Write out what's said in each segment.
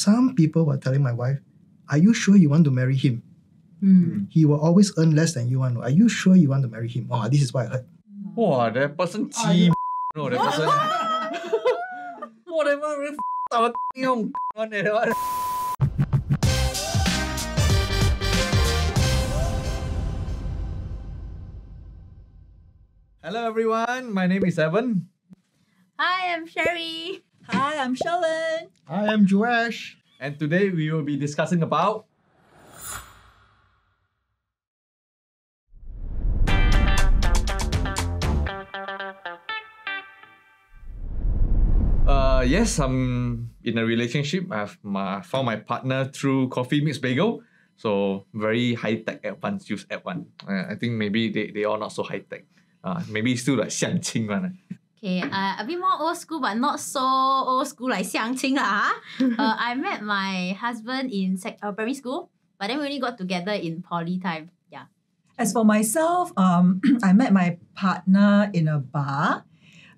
some people were telling my wife, Are you sure you want to marry him? Mm. He will always earn less than you. One. Are you sure you want to marry him? Oh, this is what I heard. Wow, that person cheap. No, that person. Whatever, really f- our yung one eh, that one. Hello everyone, my name is Evan. Hi, I'm Cherie. Hi, I'm Shellen. Hi, I am Joash. And today we will be discussing about Uh, yes, I'm in a relationship. I've my, found my partner through Coffee Meets Bagel. So very high tech advanced use app one. Uh, I think maybe they, they all not so high tech. Uh, maybe still like 相亲 one. Okay, uh, a bit more old school, but not so old school like 相亲 lah. uh, I met my husband in sec- uh, primary school, but then we only got together in poly time. Yeah. As for myself, um, I met my partner in a bar.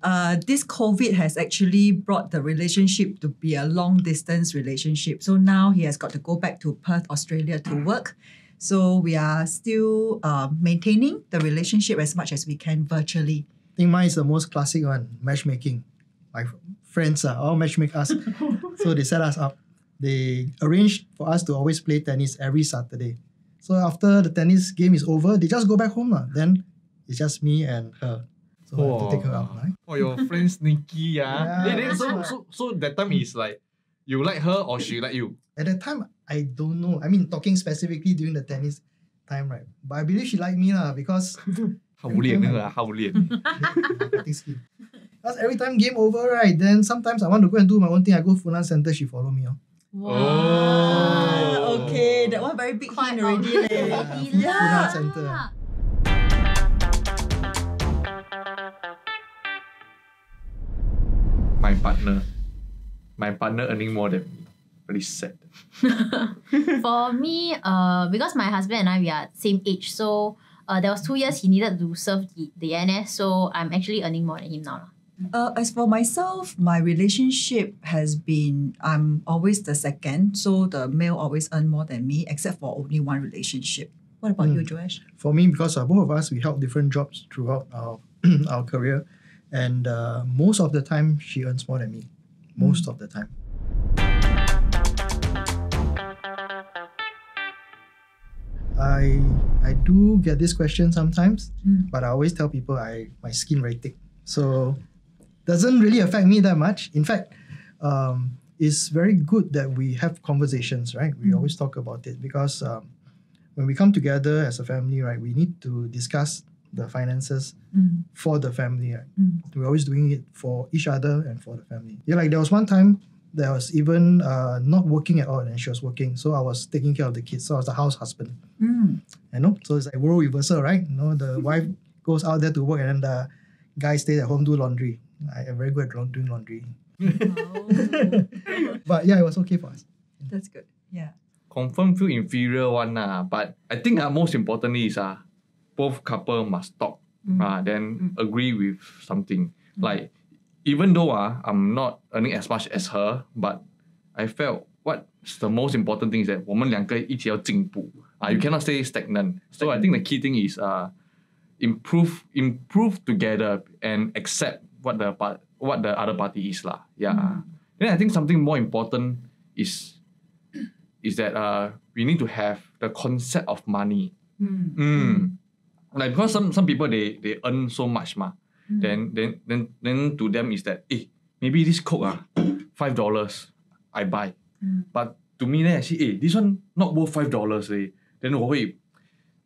Uh, this COVID has actually brought the relationship to be a long distance relationship. So now he has got to go back to Perth, Australia to work. So we are still uh, maintaining the relationship as much as we can virtually. I think mine is the most classic one, matchmaking. My friends are all matchmake us. so they set us up. They arranged for us to always play tennis every Saturday. So after the tennis game is over, they just go back home. lah. Then it's just me and her. So I have to take her out. Right? Oh, your friend sneaky ah. Yeah, Eh, then so, so, so that time is like, you like her or she like you? At that time, I don't know. I mean, talking specifically during the tennis time, right? But I believe she liked me lah because How Hawulian, Because every time game over, right, then sometimes I want to go and do my own thing. I go Funan Center, she follow me. Oh. Wow. Oh. Okay, that one very big Quite already. yeah. yeah. Funan Center. My partner. My partner earning more than me. Really sad. For me, uh, because my husband and I, we are same age, so uh, there was two years he needed to serve the, the NS, so I'm actually earning more than him now. lah. Uh, as for myself, my relationship has been I'm always the second, so the male always earn more than me, except for only one relationship. What about you, Joash? For me, because uh, both of us, we held different jobs throughout our, our career. And uh, most of the time, she earns more than me. Most of the time. I I do get this question sometimes, Mm. but I always tell people I my skin very thick, so doesn't really affect me that much. In fact, um, it's very good that we have conversations, right? We Mm. always talk about it because um, when we come together as a family, right, we need to discuss the finances Mm. for the family. Right? Mm. We're always doing it for each other and for the family. Yeah, like there was one time that was even uh, not working at all, and she was working, so I was taking care of the kids. So I was the house husband. Mm. You know, so it's like role reversal, right? You know, the wife goes out there to work, and then the guy stays at home do laundry. I am very good at doing laundry, but yeah, it was okay for us. That's good. Yeah. Confirm feel inferior one lah. But I think uh, most importantly is uh, both couple must talk. Mm. Uh, then agree with something. Like even though uh, I'm not earning as much as her, but I felt what's the most important thing is that 我们两个一起要进步. Uh, you cannot stay stagnant. So I think the key thing is uh, improve improve together and accept what the part what the other party is lah. Yeah. Then I think something more important is is that uh, we need to have the concept of money. Mm. Mm. Like because some some people they they earn so much ma. Then then then then to them is that eh maybe this coke ah five dollars I buy. Mm. But to me then I see eh this one not worth five dollars eh. Then 我会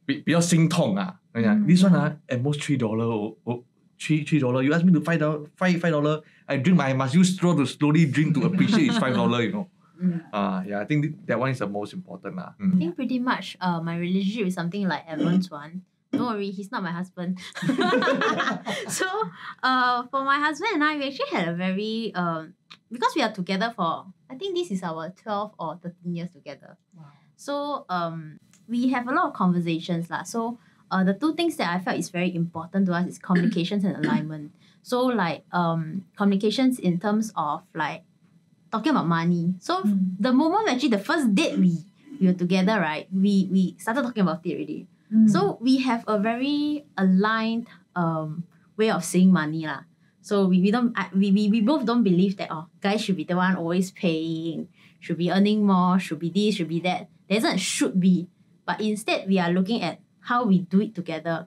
比比较心痛啊。哎呀、Mm. this one ah at most three dollar oh, oh, three three dollar. You ask me to five dollar five five dollar. I drink my I must use straw to slowly drink to appreciate it's five dollar. You know. Mm. Ah yeah, I think th- that one is the most important lah. I Mm. think pretty much uh, my relationship is something like Evan's one. Don't worry, he's not my husband. so uh, for my husband and I, we actually had a very um because we are together for I think this is our 12 or 13 years together. Wow. So um we have a lot of conversations lah. So uh, the two things that I felt is very important to us is communications and alignment. So like um communications in terms of like talking about money. So Mm. the moment actually the first date we we were together, right? We we started talking about it already. Mm. So we have a very aligned um way of seeing money lah. So we, we don't I, we, we, we both don't believe that oh guys should be the one always paying, should be earning more, should be this, should be that. There isn't should be, but instead we are looking at how we do it together.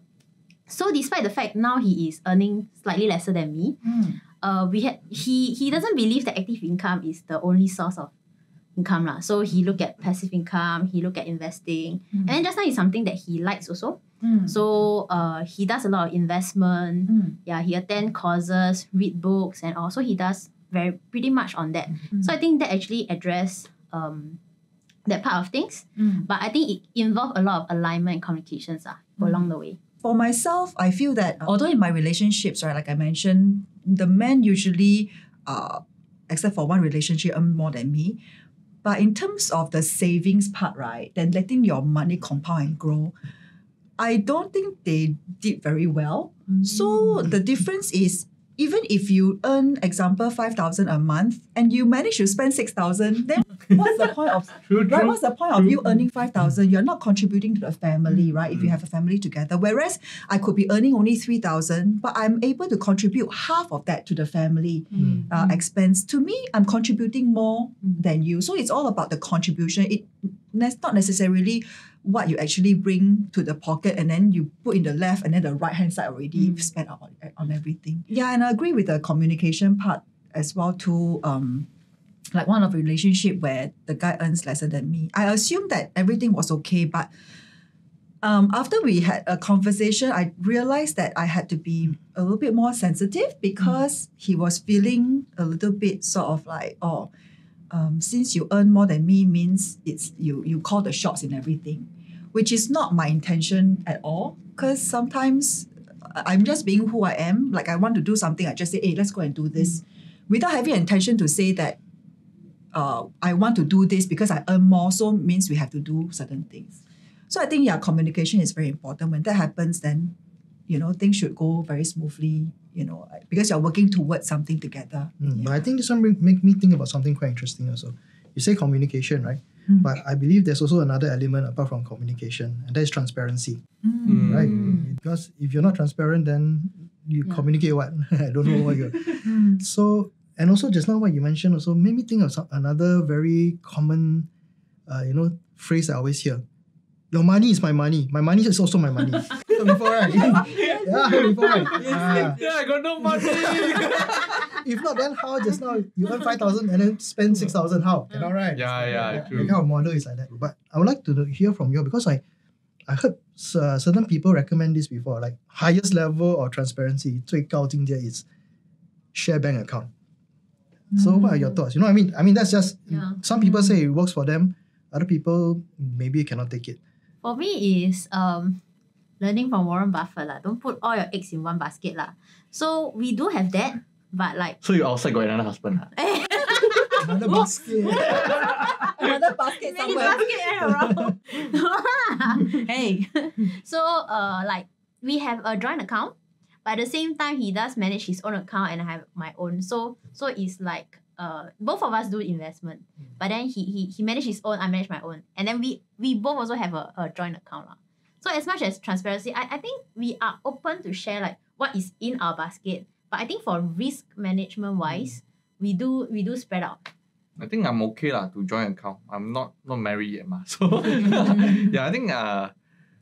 So despite the fact now he is earning slightly lesser than me, Mm. uh, we had he he doesn't believe that active income is the only source of income lah. So he look at passive income, he look at investing, and then just now is something that he likes also. Mm. So uh, he does a lot of investment. Mm. Yeah, he attend courses, read books, and also he does very pretty much on that. Mm. So I think that actually address um that part of things. Mm. But I think it involved a lot of alignment and communications ah, along the way. For myself, I feel that although in my relationships, right, like I mentioned, the men usually, uh, except for one relationship, earn more than me. But in terms of the savings part, right, then letting your money compound and grow, I don't think they did very well. So mm. the difference is even if you earn, example, 5,000 a month and you manage to spend 6,000, then what's the point of True, Right? What's the point of you earning 5,000? You're not contributing to the family, right? If you have a family together. Whereas I could be earning only 3,000, but I'm able to contribute half of that to the family uh, expense. To me, I'm contributing more than you. So it's all about the contribution. It That's not necessarily what you actually bring to the pocket and then you put in the left and then the right hand side already spent on, on everything. Yeah, and I agree with the communication part as well too. Um, like one of relationship where the guy earns lesser than me. I assumed that everything was okay, but um, after we had a conversation, I realized that I had to be a little bit more sensitive because he was feeling a little bit sort of like, oh, um, since you earn more than me means it's you you call the shots in everything, which is not my intention at all. Because sometimes I'm just being who I am. Like I want to do something, I just say, hey, let's go and do this, without having intention to say that uh, I want to do this because I earn more, so means we have to do certain things. So I think yeah, communication is very important. When that happens, then you know things should go very smoothly. You know, because you're working towards something together. Mm, But I think this one make me think about something quite interesting also. You say communication, right? Mm. But I believe there's also another element apart from communication, and that is transparency, Mm. right? Because if you're not transparent, then you Yeah. communicate what? I don't know what you Mm. So, and also just now what you mentioned also made me think of some, another very common, uh, you know, phrase I always hear. Your money is my money. My money is also my money. Heard before, right? yeah, heard before, right? Ah. Yeah, I got no money. if not, then how just now you earn 5,000 and then spend 6,000? How? Cannot, right? Yeah, yeah, The true. kind of model is like that. But I would like to know- hear from you because I, I heard uh, certain people recommend this before, like highest level of transparency, 最高境界 is share bank account. So what are your thoughts? You know what I mean? I mean, that's just, Yeah. some people say it works for them. Other people maybe cannot take it. For me is um learning from Warren Buffett lah. Don't put all your eggs in one basket lah. So we do have that, but like So you outside got another husband? ah? Another basket. Another basket many somewhere. basket around. hey. So uh like we have a joint account, but at the same time he does manage his own account and I have my own. So so it's like uh both of us do investment. But then he he he manage his own, I manage my own. And then we we both also have a, a joint account. lah. So as much as transparency, I, I think we are open to share like what is in our basket. But I think for risk management wise, we do we do spread out. I think I'm okay lah to join account. I'm not not married yet, ma. So yeah, I think uh,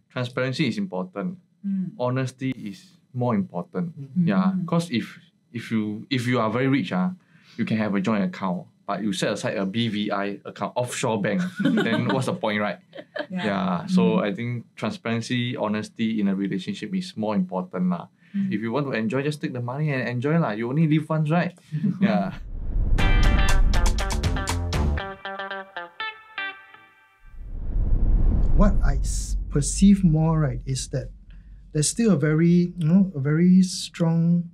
transparency is important. Mm. Honesty is more important. Mm. Yeah, Mm. because if if you if you are very rich, ah, you can have a joint account, but you set aside a BVI account, offshore bank. then what's the point, right? Yeah. So I think transparency, honesty in a relationship is more important lah. Mm. If you want to enjoy, just take the money and enjoy lah. You only live once, right? yeah. What I perceive more right is that there's still a very you know a very strong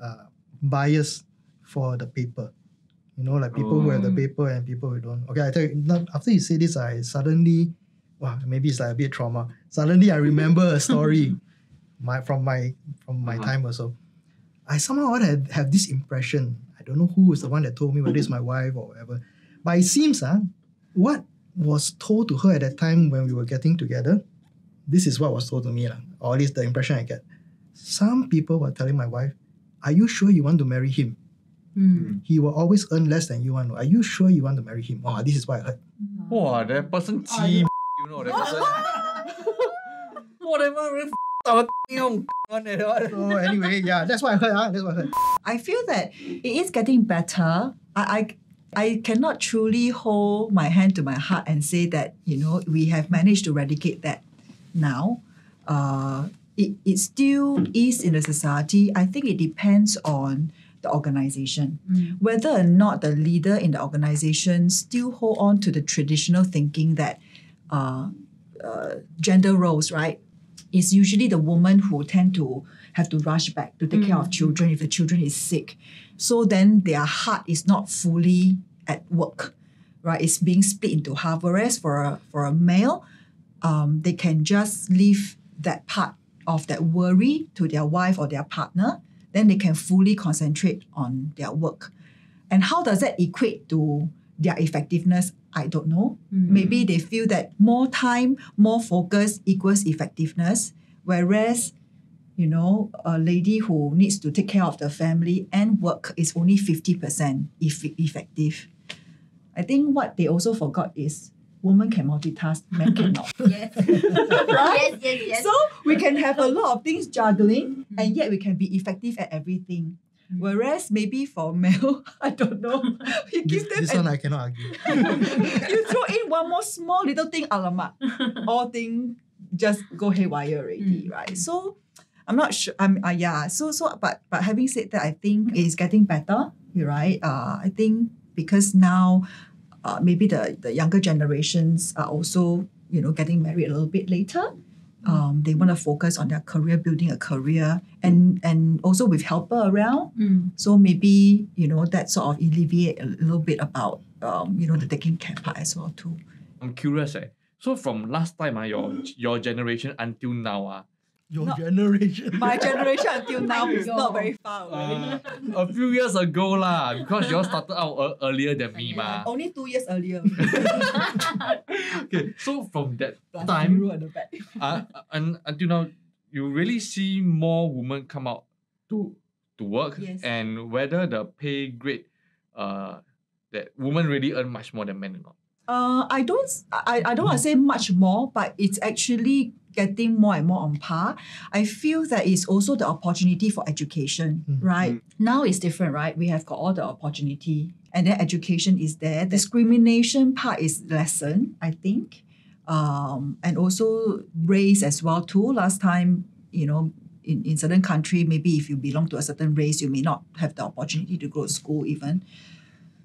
uh, bias for the paper. You know, like people who have the Oh. paper and people who don't. Okay, I tell you. Now, after you say this, I suddenly, wow, maybe it's like a bit trauma. Suddenly, I remember a story, my from my from my Uh-huh. time also. I somehow had have this impression. I don't know who is the one that told me whether it's my wife or whatever. But it seems uh, what was told to her at that time when we were getting together, this is what was told to me, lah, or at least the impression I get. Some people were telling my wife, Are you sure you want to marry him? Mm. He will always earn less than you want. Are you sure you want to marry him? Oh, this is what I heard. Wow, that person cheap. You know that person. Whatever. really f- our thing on that one. So anyway, yeah, that's what I heard. Uh, that's what I heard. I feel that it is getting better. I, I I cannot truly hold my hand to my heart and say that you know we have managed to eradicate that now. Uh, it, it still is in the society. I think it depends on the organization. Whether or not the leader in the organization still hold on to the traditional thinking that uh, uh, gender roles, right? It's usually the woman who tend to have to rush back to take care of children if the children is sick. So then their heart is not fully at work, right? It's being split into half. Whereas for a, for a male, um, they can just leave that part of that worry to their wife or their partner. Then they can fully concentrate on their work. And how does that equate to their effectiveness? I don't know. Hmm. Maybe they feel that more time, more focus equals effectiveness. Whereas, you know, a lady who needs to take care of the family and work is only 50% eff- effective. I think what they also forgot is women can multitask, men cannot. Yes. right? yes, yes, yes. So we can have a lot of things juggling and yet we can be effective at everything. Whereas maybe for male, I don't know, you This, them this an- one I cannot argue. you throw in one more small little thing, alamak, all thing just go haywire already, right? So I'm not sure. I'm uh, yeah. So so but but having said that, I think it's getting better. You're right. Uh, I think because now, uh, maybe the the younger generations are also you know getting married a little bit later. Um, they want to focus on their career, building a career, and and also with helper around. Mm. So maybe you know that sort of alleviate a little bit about um, you know the taking care part as well too. I'm curious, eh. So from last time, ah, your your generation until now, ah, Your Not- generation. My generation until now is not very far away. uh, a few years ago lah, because you all started out ear- earlier than me, ma. Only two years earlier. Okay, so from that Plus time, zero the back. uh, and until now, you really see more women come out to to work, Yes. and whether the pay grade, uh, that women really earn much more than men or not. Uh, I don't. I, I don't want to say much more, but it's actually getting more and more on par. I feel that it's also the opportunity for education, Mm. right? Now it's different, right? We have got all the opportunity, and then education is there. Discrimination part is lessened, I think, um, and also race as well too. Last time, you know. In, in certain country, maybe if you belong to a certain race, you may not have the opportunity to go to school even.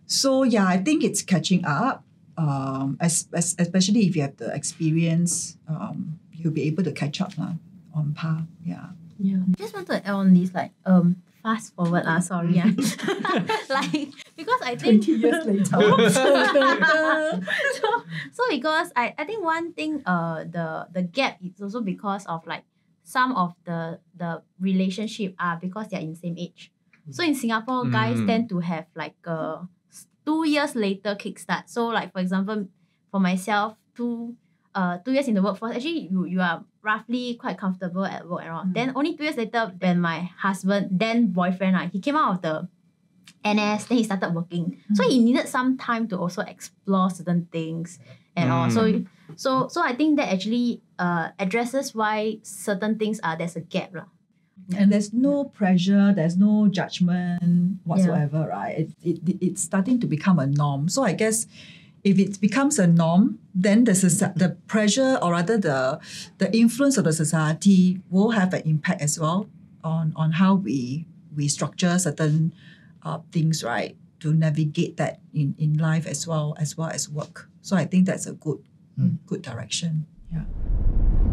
So yeah, I think it's catching up um, as, as, especially if you have the experience, um, you'll be able to catch up lah, on par. Yeah. Yeah. Just want to add on this like um fast forward lah, sorry. Yeah. like because I think 20 years later. so, so because I, I think one thing uh the the gap is also because of like some of the the relationship are because they're in same age. So in Singapore, guys Mm. tend to have like a s- two years later kickstart. So like for example, for myself, two uh two years in the workforce, actually you you are roughly quite comfortable at work and all. Mm. Then only two years later, when my husband, then boyfriend, right, he came out of the NS, then he started working. So he needed some time to also explore certain things and all. So so so I think that actually uh addresses why certain things are there's a gap. lah. And there's no pressure, there's no judgment whatsoever, right? It, it, it's starting to become a norm. So I guess if it becomes a norm, then the, the pressure or rather the, the influence of the society will have an impact as well on, on how we, we structure certain uh, things, right? To navigate that in, in life as well as well as work. So I think that's a good Mm. good direction. Yeah.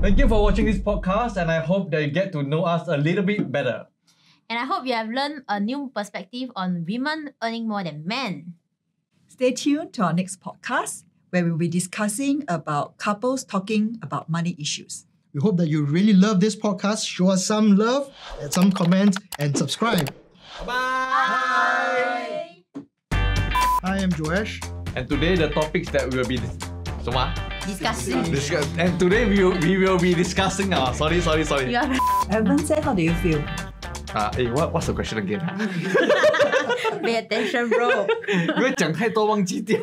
Thank you for watching this podcast, and I hope that you get to know us a little bit better. And I hope you have learned a new perspective on women earning more than men. Stay tuned to our next podcast, where we'll be discussing about couples talking about money issues. We hope that you really love this podcast. Show us some love, some comments, and subscribe. Bye. Bye. Hi, I'm Joash. And today the topics that we will be... Semua? Discussing. Discuss and today we will, we will be discussing ah sorry sorry sorry You are Evan said, how do you feel? ah eh what what's the question again 啊 pay attention, bro. 因为讲太多忘记掉